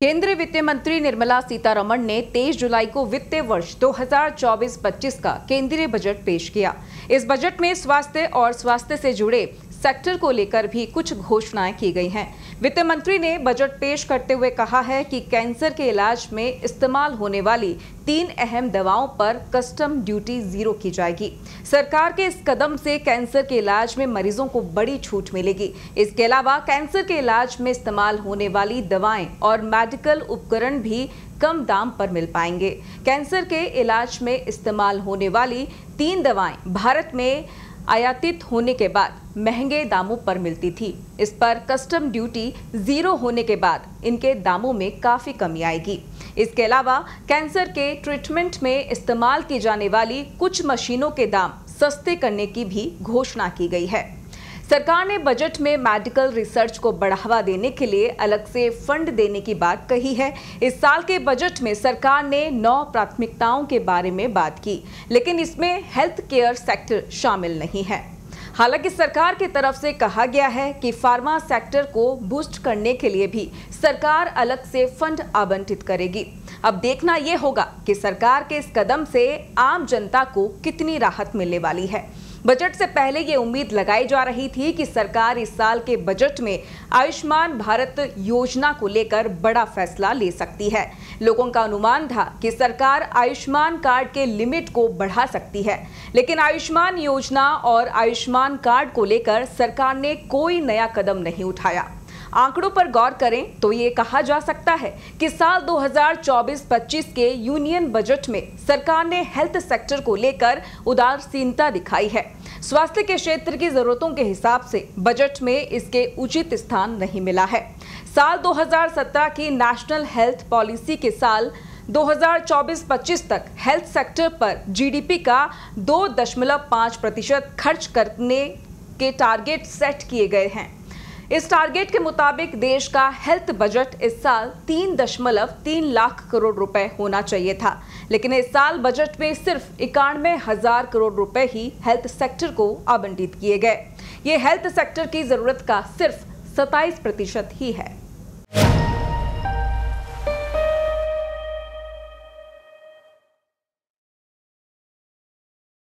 केंद्रीय वित्त मंत्री निर्मला सीतारमण ने 23 जुलाई को वित्तीय वर्ष 2024-25 का केंद्रीय बजट पेश किया। इस बजट में स्वास्थ्य और स्वास्थ्य से जुड़े सेक्टर को लेकर भी कुछ घोषणाएँ की गई हैं। वित्त मंत्री ने बजट पेश करते हुए कहा है कि कैंसर के इलाज में इस्तेमाल होने वाली तीन अहम दवाओं पर कस्टम ड्यूटी ज़ीरो की जाएगी। सरकार के इस कदम से कैंसर के इलाज में मरीजों को बड़ी छूट मिलेगी। इसके अलावा कैंसर के इलाज में इस्तेमाल होने वाली दवाएँ और मेडिकल उपकरण भी कम दाम पर मिल पाएँगे। कैंसर के इलाज में इस्तेमाल होने वाली तीन दवाएँ भारत में आयातित होने के बाद महँगे दामों पर मिलती थी। इस पर कस्टम ड्यूटी ज़ीरो होने के बाद इनके दामों में काफ़ी कमी आएगी। इसके अलावा कैंसर के ट्रीटमेंट में इस्तेमाल की जाने वाली कुछ मशीनों के दाम सस्ते करने की भी घोषणा की गई है। सरकार ने बजट में मेडिकल रिसर्च को बढ़ावा देने के लिए अलग से फंड देने की बात कही है। इस साल के बजट में सरकार ने नौ प्राथमिकताओं के बारे में बात की, लेकिन इसमें हेल्थ केयर सेक्टर शामिल नहीं है। हालाँकि सरकार की तरफ़ से कहा गया है कि फार्मा सेक्टर को बूस्ट करने के लिए भी सरकार अलग से फंड आवंटित करेगी। अब देखना यह होगा कि सरकार के इस कदम से आम जनता को कितनी राहत मिलने वाली है। बजट से पहले ये उम्मीद लगाई जा रही थी कि सरकार इस साल के बजट में आयुष्मान भारत योजना को लेकर बड़ा फैसला ले सकती है। लोगों का अनुमान था कि सरकार आयुष्मान कार्ड के लिमिट को बढ़ा सकती है। लेकिन आयुष्मान योजना और आयुष्मान कार्ड को लेकर सरकार ने कोई नया कदम नहीं उठाया। आंकड़ों पर गौर करें तो ये कहा जा सकता है कि साल 2024-25 के यूनियन बजट में सरकार ने हेल्थ सेक्टर को लेकर उदासीनता दिखाई है। स्वास्थ्य के क्षेत्र की जरूरतों के हिसाब से बजट में इसके उचित स्थान नहीं मिला है। साल 2017 की नेशनल हेल्थ पॉलिसी के साल 2024-25 तक हेल्थ सेक्टर पर जीडीपी का 2.5 प्रतिशत खर्च करने के टारगेट सेट किए गए हैं। इस टारगेट के मुताबिक देश का हेल्थ बजट इस साल तीन दशमलव तीन लाख करोड़ रुपए होना चाहिए था। लेकिन इस साल बजट में सिर्फ़ इक्यानवे हज़ार करोड़ रुपए ही हेल्थ सेक्टर को आवंटित किए गए। ये हेल्थ सेक्टर की ज़रूरत का सिर्फ़ सताइस प्रतिशत ही है।